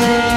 mountain.